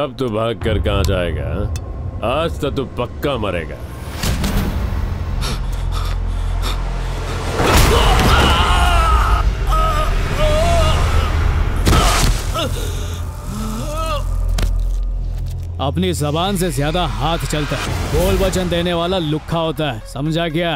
अब तू भाग कर कहाँ जाएगा हाँ? आज तो तू पक्का मरेगा। अपनी जबान से ज़्यादा हाथ चलता है। बोल वचन देने वाला लुखा होता है, समझा क्या?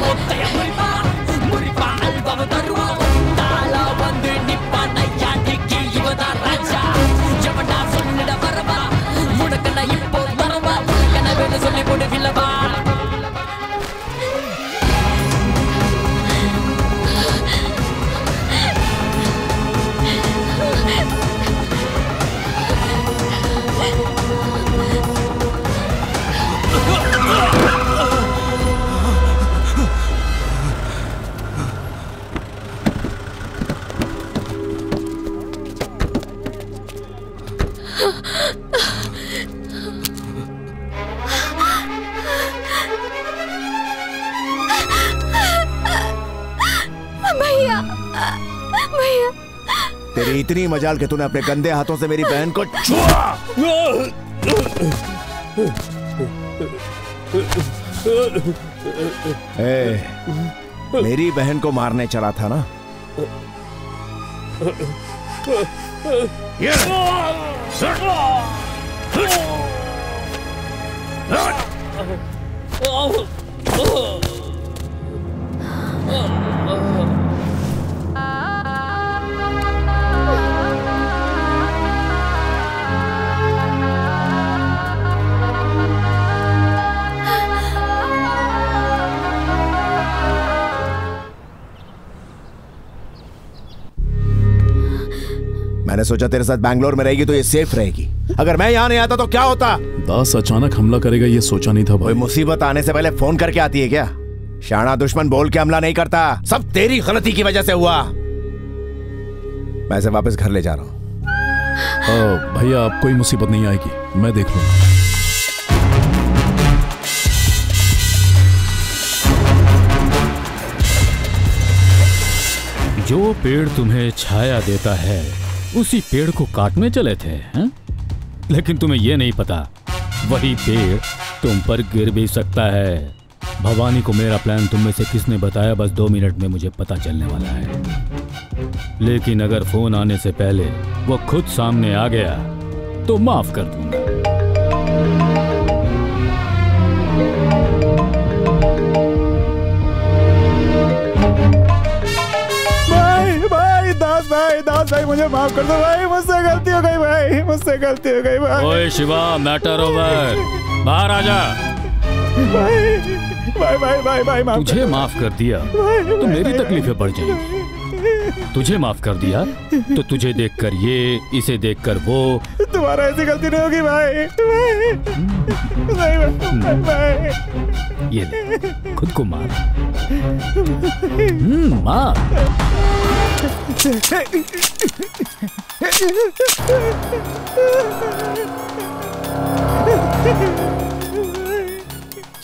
भैया तेरी इतनी मजाल कि तूने अपने गंदे हाथों से मेरी बहन को छुआ। ए, मेरी बहन को मारने चला था ना? मैंने सोचा तेरे साथ बैंगलोर में रहेगी तो ये सेफ़ रहेगी। अगर मैं यहाँ नहीं आता तो क्या होता? दास अचानक हमला करेगा ये सोचा नहीं था भाई। मुसीबत आने से पहले फ़ोन करके आती है क्या? शाना दुश्मन बोल के हमला नहीं करता। सब तेरी गलती की वजह से हुआ। मैं इसे वापस घर ले जा रहा हूँ। भैया अब कोई मुसीबत नहीं आएगी। मैं देख लूँगा। जो पेड़ तुम्हें छाया देता है उसी पेड़ को काटने चले थे, हैं? लेकिन तुम्हें यह नहीं पता, वही पेड़ तुम पर गिर भी सकता है। भवानी को मेरा प्लान तुम में से किसने बताया, बस दो मिनट में मुझे पता चलने वाला है। लेकिन अगर फ़ोन आने से पहले वो खुद सामने आ गया तो माफ़ कर दूँगा। भाई मुझे माफ़ कर दो भाई मुझसे गलती हो गई भाई मुझसे गलती हो गई भाई। ओए शिवा मैटर ओवर बाहर आ जा। भाई भाई भाई भाई भाई माफ़ तुझे माफ़ कर दिया तो मेरी तकलीफें बढ़ जाएँगी। तुझे माफ़ कर दिया तो तुझे देखकर ये इसे देखकर वो। तुम्हारा ऐसी गलती नहीं होगी भाई। भाई भाई, भाई, भाई। ये खुद को मार। हम्म, मार।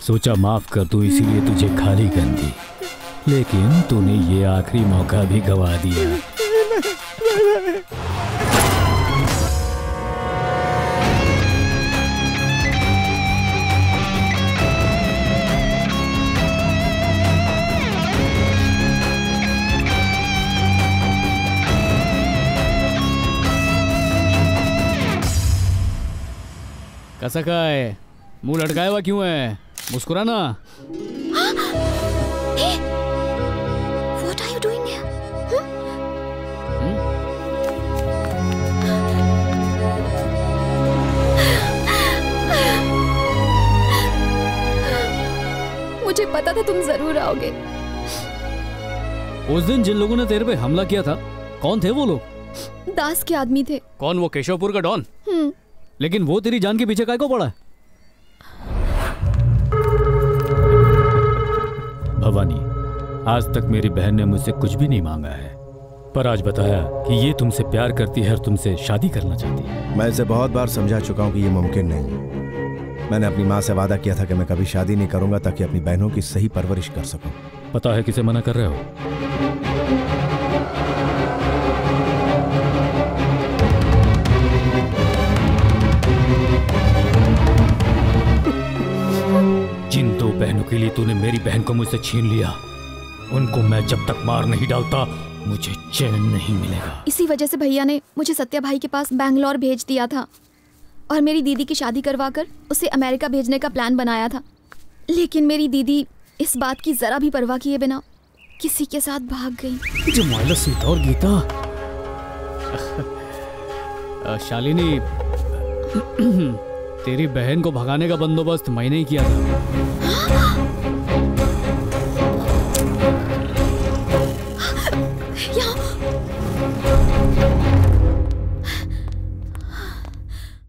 सोचा माफ़ कर दो, इसीलिए तुझे खाली कर दी। लेकिन तूने ये आखिरी मौका भी गवा दिया। कैसा का है? मुँह लटकाया हुआ क्यों है? मुस्कुराना। What are you doing here? मुझे पता था तुम ज़रूर आओगे। उस दिन जिन लोगों ने तेरे पे हमला किया था कौन थे वो लोग? दास के आदमी थे। कौन वो केशवपुर का डॉन? हम्म। लेकिन वो तेरी जान के पीछे काय को पड़ा है? भवानी आज तक मेरी बहन ने मुझसे कुछ भी नहीं मांगा है पर आज बताया कि ये तुमसे प्यार करती है और तुमसे शादी करना चाहती है। मैं इसे बहुत बार समझा चुका हूँ कि ये मुमकिन नहीं है। मैंने अपनी माँ से वादा किया था कि मैं कभी शादी नहीं करूँगा ताकि अपनी बहनों की सही परवरिश कर सकूँ। पता है किसे मना कर रहे हो? तूने मेरी बहन को मुझसे छीन लिया। उनको मैं जब तक मार नहीं डालता मुझे चैन नहीं मिलेगा। इसी वजह से भैया ने मुझे सत्या भाई के पास बैंगलोर भेज दिया था और मेरी दीदी की शादी करवाकर उसे अमेरिका भेजने का प्लान बनाया था। लेकिन मेरी दीदी इस बात की जरा भी परवाह किए बिना किसी के साथ भाग गई। सीता और गीता। शालिनी तेरी बहन को भगाने का बंदोबस्त मैंने ही किया था।